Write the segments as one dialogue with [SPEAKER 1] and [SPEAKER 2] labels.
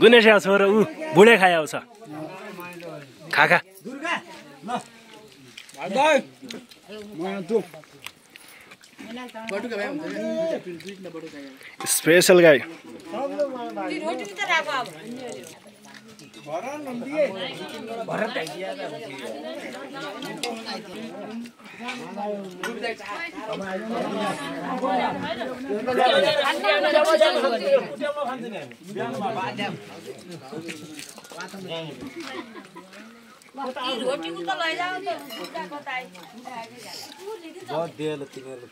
[SPEAKER 1] गुनेसिया छोरो ऊ बुढे खाए आउँछ। खा खा। स्पेसल गाई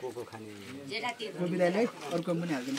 [SPEAKER 2] को को खाने
[SPEAKER 3] अर्को पनि हालिदिनु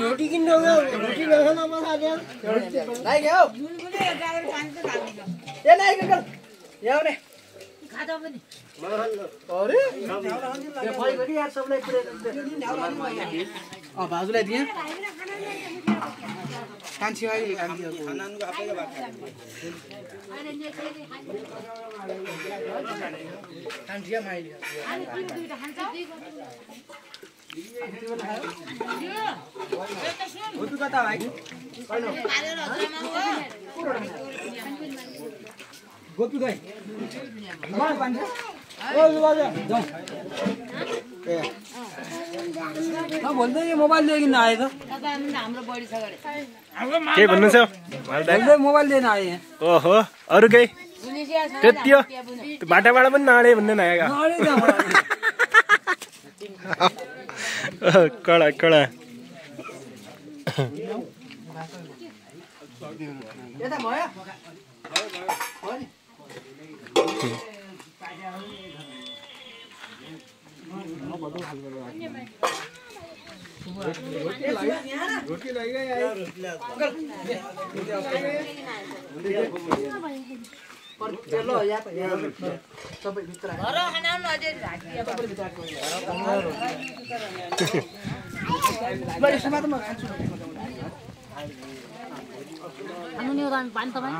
[SPEAKER 3] रोटी
[SPEAKER 4] किन्नु रोटी ल्याउँछ न म खाँदैन
[SPEAKER 3] लाइ क्या हौ ए लाइ गल ल्याउ ने अरे यो खुवाइ गरी यार सबलाई पुरै अँ भाउजूलाई दिएँ कान्छी भाइ कान्छी माइली। गोपी भाइ
[SPEAKER 4] भन्दै मोबाइल लिएर आए त
[SPEAKER 1] के भन्नु छ
[SPEAKER 4] भन्दै मोबाइल लिएर आए
[SPEAKER 1] ओहो अरू केही? त्यति हो त्यो बाटाबाट पनि नाडे भन्ने नआएका कडा कडा।
[SPEAKER 3] भयो
[SPEAKER 5] खाना नि उदाहरण पानी तपाईँ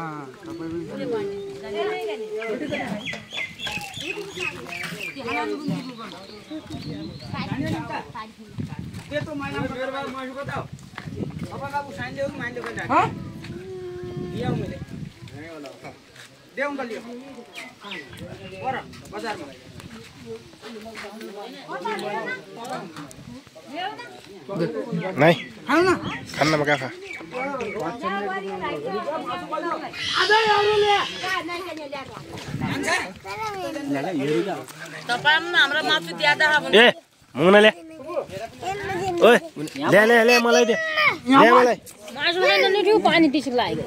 [SPEAKER 3] न।
[SPEAKER 1] खान्न म कहाँ खा
[SPEAKER 5] तपाईँ पनि हाम्रो मासु ज्यादा
[SPEAKER 1] ए मुना ल्या ओए ल्या ल्या ल्या मलाई दे। ल्या मलाई।
[SPEAKER 5] मासु खान नि ठिउ पानी त्यसको लाग्यो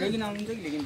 [SPEAKER 3] लेकिन कि लेकिन